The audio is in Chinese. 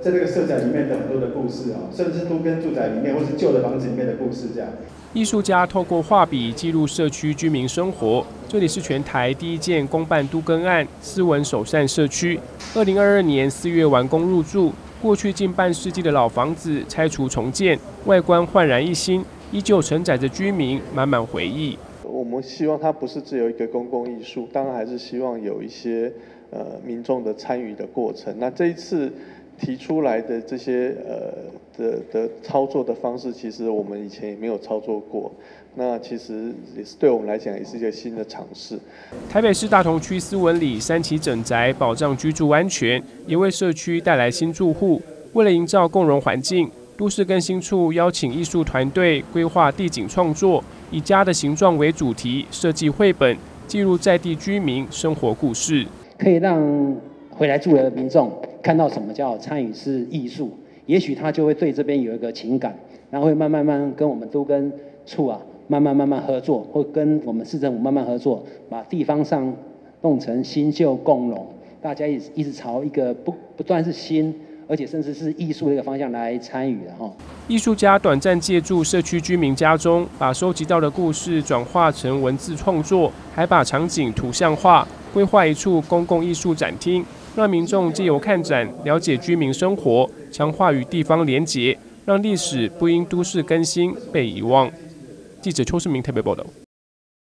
在这个社宅里面的很多的故事啊，甚至是都跟住宅里面或是旧的房子里面的故事这样。艺术家透过画笔记录社区居民生活。这里是全台第一件公办都更案——斯文首善社区。二零二二年四月完工入住，过去近半世纪的老房子拆除重建，外观焕然一新，依旧承载着居民满满回忆。我们希望它不是只有一个公共艺术，当然还是希望有一些呃民众的参与的过程。那这一次。提出来的这些呃的的操作的方式，其实我们以前也没有操作过。那其实也是对我们来讲，也是一个新的尝试。台北市大同区斯文里三期整宅，保障居住安全，也为社区带来新住户。为了营造共融环境，都市更新处邀请艺术团队规划地景创作，以家的形状为主题设计绘本，记录在地居民生活故事，可以让回来住的民众。看到什么叫参与是艺术，也许他就会对这边有一个情感，然后会慢慢慢跟我们都跟处啊，慢慢慢慢合作，或跟我们市政府慢慢合作，把地方上弄成新旧共融，大家一一直朝一个不不断是新，而且甚至是艺术的一个方向来参与的哈。艺术家短暂借住社区居民家中，把收集到的故事转化成文字创作，还把场景图像化，规划一处公共艺术展厅。让民众借由看展了解居民生活，强化与地方连结，让历史不因都市更新被遗忘。记者邱世明特别报道。